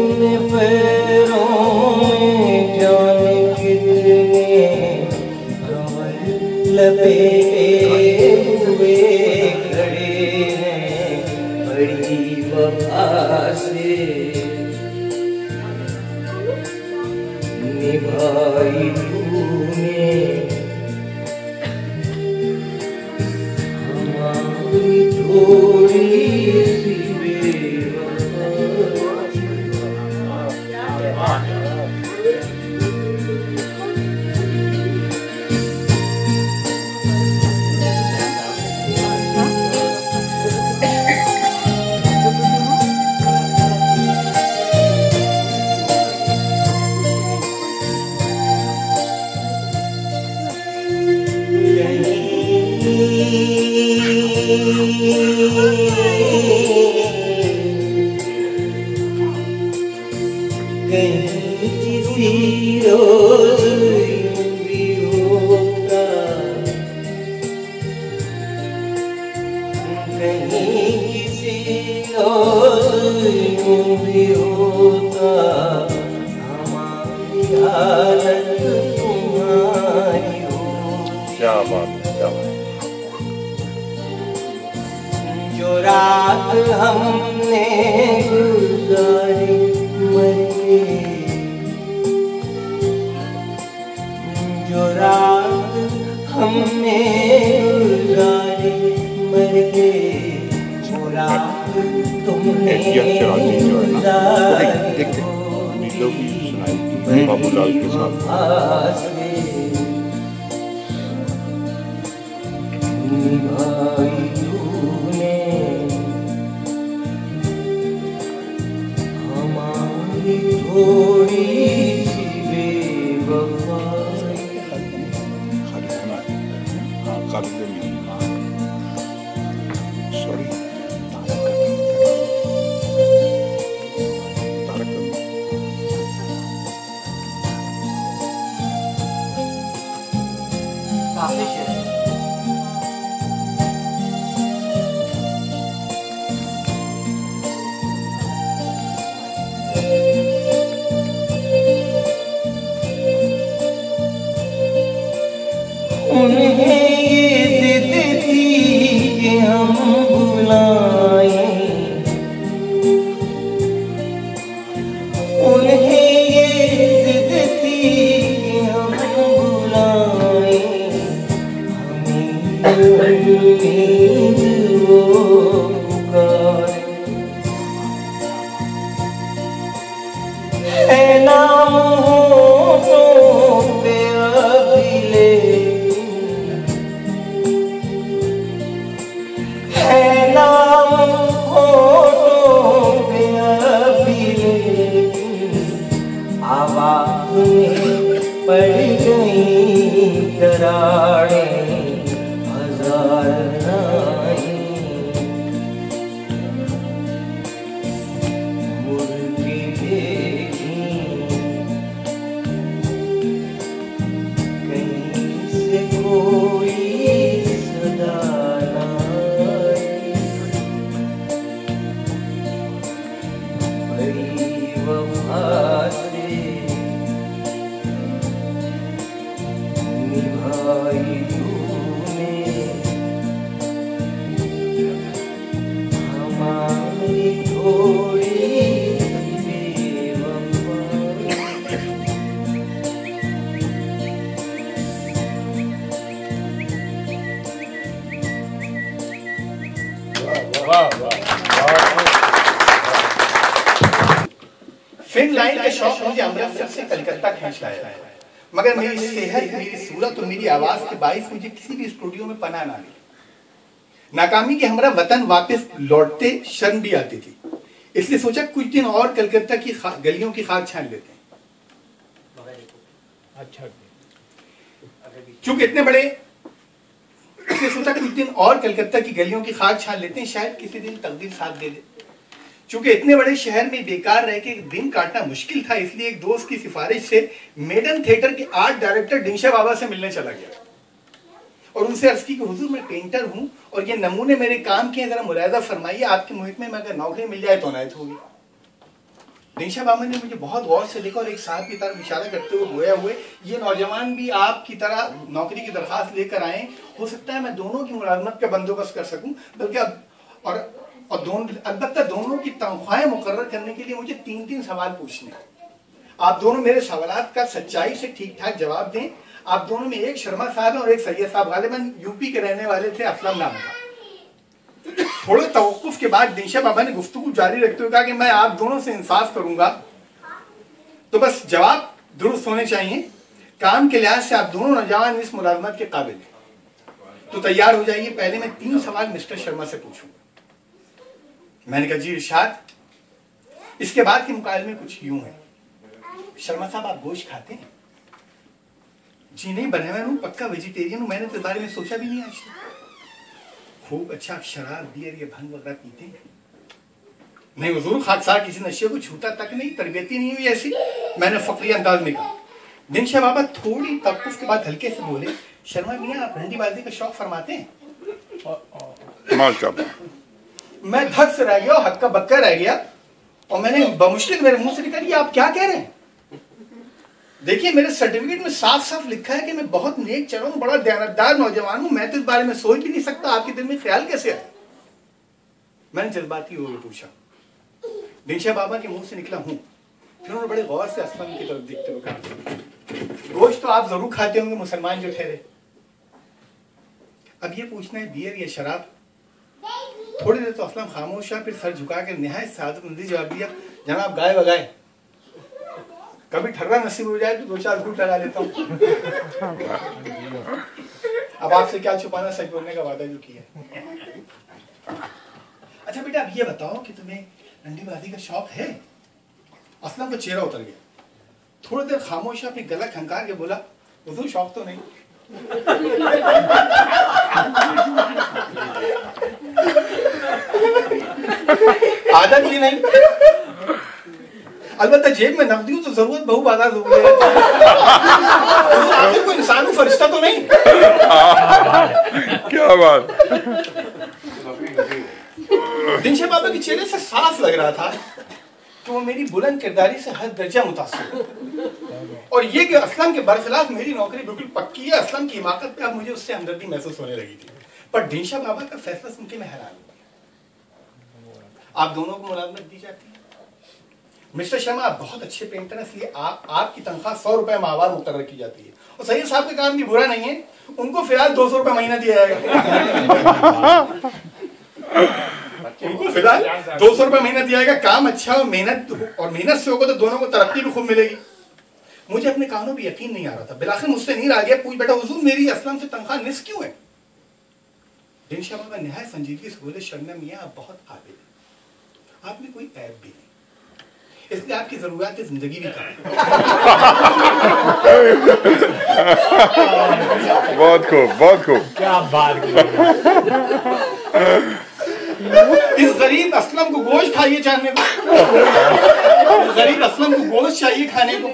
अपने पैरों में जाने कितने हुए खड़े हैं। बड़ी वफा से निभाई कहीं किसी रोज जो रात हमने गुजारी मर के वो रात तुमने जो गुजारी सुनाई। बाबूलाल के साथ। आसरे हमें शौक मुझे अमृतसर से कलकत्ता खींच लाया है। मगर मेरी सेहत मेरी सूरत और मेरी आवाज़ के बाईस मुझे किसी भी स्टूडियो में पना ना मिली। नाकामी के हमारा वतन वापस लौटते शर्म भी आती थी। इसलिए सोचा कुछ दिन और कलकत्ता की गलियों की खाक छान लेते हैं। चूँकि इतने बड़े इसलिए सोचा कुछ दिन और कलकत्ता की गलियों की खाक छान लेते हैं शायद किसी दिन तकदीर साथ दे दे। चूँकि इतने बड़े शहर में बेकार रह के दिन काटना मुश्किल था इसलिए एक दोस्त की सिफारिश से मेडन थिएटर के आर्ट डायरेक्टर डिंशा बाबा से मिलने चला गया। और उनसे अर्ज़ की हुजूर मैं पेंटर हूँ और ये नमूने मेरे काम के हैं, जरा मुलायदा फरमाइए आपके मुहित में अगर नौकरी मिल जाए तो अनायत होगी। दिशा बाबा ने मुझे बहुत गौर से देखा और एक साहब की तरफ़ इशारा करते हुए गोया हुए ये नौजवान भी आपकी तरह नौकरी की दरखास्त लेकर आए हो सकता है मैं दोनों की मुलाजमत का बंदोबस्त कर सकूँ बल्कि अब और और दोनों अलबत्ता दोनों की तनख्वाहें मुकर करने के लिए मुझे तीन तीन सवाल पूछने आप दोनों मेरे सवालात का सच्चाई से ठीक ठाक जवाब दें। आप दोनों में एक शर्मा साहब और एक सैयद साहब गालिबन यूपी के रहने वाले थे, असलम नाम का। थोड़े तवक्कुफ के बाद दिनशा बाबा ने गुफ्तु जारी रखते हुए कहा कि मैं आप दोनों से इंसाफ करूँगा। तो बस जवाब दुरुस्त होने चाहिए। काम के लिहाज से आप दोनों नौजवान इस मुलाजमत के काबिल हैं। तो तैयार हो जाइए। पहले मैं तीन सवाल मिस्टर शर्मा से पूछूँगा। मैंने कहा, जी, इरशाद, इसके बाद के मुकाबले में कुछ यूँ है। शर्मा साहब, आप गोश्त खाते हैं? जी, नहीं बने मैं पक्का वेजिटेरियन हूँ, मैंने तो बारे में सोचा भी नहीं आज खूब अच्छा आप शराब, बियर, ये भंग वगैरह पीते हैं? नहीं हुजूर खाकसार किसी नशे को छूता तक नहीं, तरबियती नहीं हुई ऐसी। मैंने फकरी अंदाज में कहा। दिन शाह बाबा थोड़ी तवक्कुफ के बाद हल्के से बोले, शर्मा मियाँ, आप रंडीबाजी का शौक फरमाते हैं? माशाल्लाह। मैं धक से रह गया और हक्का बक्का रह गया और मैंने बमुश्किल मेरे मुँह से निकल आप क्या कह रहे हैं? देखिए, मेरे सर्टिफिकेट में साफ़ साफ़ लिखा है कि मैं बहुत नेक चढ़ा हूँ, बड़ा दयानतदार नौजवान हूँ, मैं तो इस बारे में सोच भी नहीं सकता, आपके दिल में ख्याल कैसे आया मैंने जज्बाती हो पूछा दिनशा बाबा के मुँह से निकला हूँ। फिर उन्होंने बड़े गौर से असलम की तरफ़ देखते हुए कहा गोश्त तो आप ज़रूर खाते होंगे, मुसलमान जो ठहरे। अब ये पूछना है बियर या शराब? थोड़ी देर तो असलम खामोश है, फिर सर झुका कर निहायत सादतमंदी जवाब दिया, जनाब गाय बगाए। कभी ठर्रा नसीब हो जाए तो दो चार घूट लगा लेता हूँ। अब आपसे क्या छुपाना सच बोलने का वादा जो किया अच्छा बेटा, अब ये बताओ कि तुम्हें रंडीबाजी का शौक है? असलम का चेहरा उतर गया। थोड़ी देर खामोश अपनी गला खंकार के बोला उधर शौक तो नहीं। आदत भी नहीं। अलबत्ता जेब में नकदी हो तो ज़रूरत बहु बाज़ार हो गई कोई इंसान हूँ, फरिश्ता तो नहीं। क्या बात। दिनशा बाबा के चेहरे से साफ़ लग रहा था कि वो मेरी बुलंद किरदारी से हर दर्जा मुतासर और ये कि असलम के बरखिलाफ मेरी नौकरी बिल्कुल पक्की है असलम की हिमाकत पे अब मुझे उससे हमदर्दी महसूस होने लगी थी। पर दिनशा बाबा का फैसला सुन के मैं हैरान हुआ आप दोनों को मुलाजमत दी जाती है। मिस्टर शर्मा, आप बहुत अच्छे पेंटर हैं, इसलिए आप, आपकी तनख्वाह सौ रुपए माहवार मुकर की जाती है। और सही साहब का काम भी बुरा नहीं है, उनको फ़िलहाल दो सौ रुपए महीना दिया जाएगा। उनको फ़िलहाल दो सौ रुपए महीना दिया जाएगा, काम अच्छा और मेहनत और मेहनत से होगा तो दोनों को तरक्की भी खूब मिलेगी। मुझे अपने कानों पर यकीन नहीं आ रहा था, बिलाखिर मुझसे नहीं रहा गया पूछ बेटा हुजूर, मेरी असलम से तनख्वाह निस क्यों है? दिन शर्मा का निहायत संजीदगी से बोले शर्मा मियाँ आप बहुत काबिल हैं। आप में कोई ऐप भी नहीं। इसलिए आपकी ज़रूरत ज़िंदगी भी कम बहुत खूब बहुत खूब। क्या बात इस गरीब असलम को गोश्त खाइए चाहने को। गरीब असलम को गोश्त चाहिए खाने को।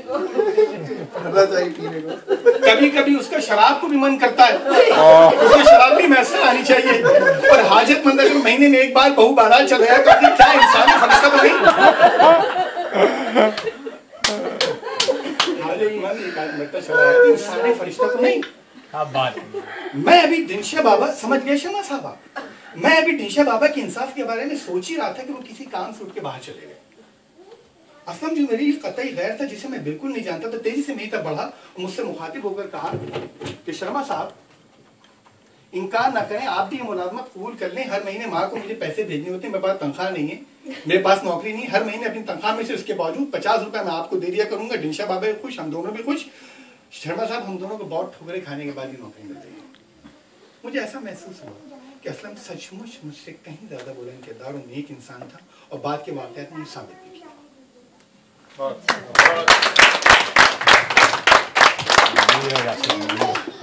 कभी कभी उसका शराब को भी मन करता है। उसको शराब भी मैसर आनी चाहिए। और हाजतमंद अगर महीने में एक बार बहु बारात चल रहा है तो क्या इंसान फरिश्ता तो नहीं है, इंसानी फरिश्ता तो नहीं। बात मैं अभी दिनशा बाबा समझ गए शमा साहब मैं अभी दिनशा बाबा के इंसाफ के बारे में सोच ही रहा था कि वो किसी काम से उठ के बाहर चले गए। असलम जो मेरी कतई गैर था, जिसे मैं बिल्कुल नहीं जानता तो तेज़ी से मेरी तरफ़ बढ़ा और मुझसे मुखातिब होकर कहा कि शर्मा साहब, इनकार ना करें, आप भी ये मुलाजमत कबूल कर लें। हर महीने माँ को मुझे पैसे भेजने होते हैं, मेरे पास तनख्वाह नहीं है। मेरे पास नौकरी नहीं हर महीने अपनी तनख्वाह में से उसके बावजूद पचास रुपए मैं आपको दे दिया करूँगा। डिंशा बाबा भी खुश, हम दोनों भी खुश। शर्मा साहब, हम दोनों को बहुत ठुकरे खाने के बाद ही नौकरी मिल रही मुझे ऐसा महसूस हुआ कि असलम सचमुच मुझसे कहीं ज़्यादा बुलंद किरदार और नेक इंसान था और बाद के वाकत मुझे साबित भी किया। ये रहा।